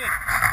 Watch.